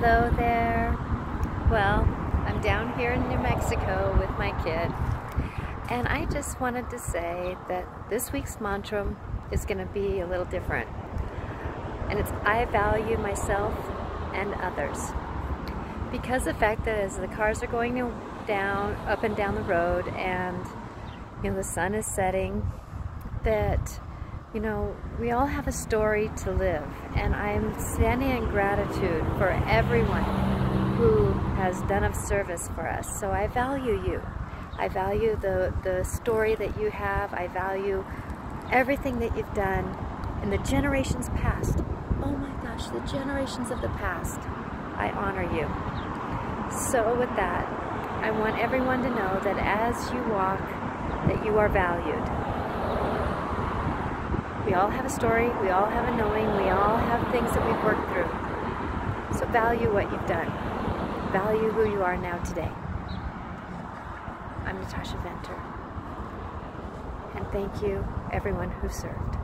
Hello there. Well, I'm down here in New Mexico with my kid, and I just wanted to say that this week's mantra is going to be a little different. And it's I value myself and others. Because the fact that as the cars are going down, up and down the road, and you know the sun is setting, that you know, we all have a story to live, and I'm standing in gratitude for everyone who has done of service for us. So I value you. I value the, the story that you have. I value everything that you've done in the generations past. Oh my gosh, the generations of the past. I honor you. So with that, I want everyone to know that as you walk, that you are valued. We all have a story, we all have a knowing, we all have things that we've worked through. So value what you've done. Value who you are now today. I'm Natasha Venter. And thank you, everyone who served.